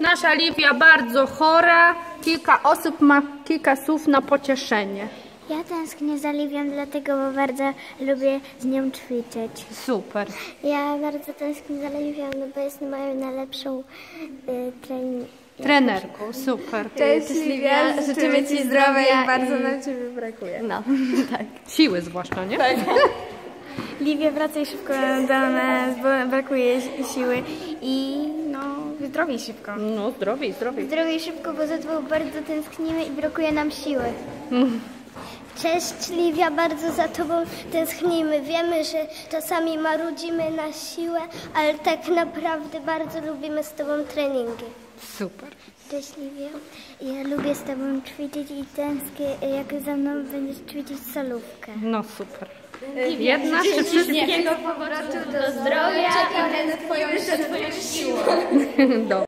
Nasza Liwia bardzo chora. Kilka osób ma kilka słów na pocieszenie. Ja tęsknię za Liwią, dlatego bo bardzo lubię z nią ćwiczyć. Super. Ja bardzo tęsknię za Liwią, no bo jest moją najlepszą y, trening. Trenerką, super. Cześć Liwia, życzymy Ci zdrowia i bardzo nam Ciebie brakuje. No, tak. Siły zwłaszcza, nie? Liwia, wracaj szybko do nas, bo brakuje si- siły i no, zdrowiej szybko. No, zdrowiej, zdrowiej. Zdrowie szybko, bo za Tobą bardzo tęsknimy i brakuje nam siły. Cześć Liwia, bardzo za Tobą tęsknimy. Wiemy, że czasami marudzimy na siłę, ale tak naprawdę bardzo lubimy z Tobą treningi. Super. Cześć Liwia, ja lubię z Tobą ćwiczyć i tęsknię, jak ze mną będziesz ćwiczyć solówkę. No super. Jedna czy wszystkie? Do zdrowia! Dó.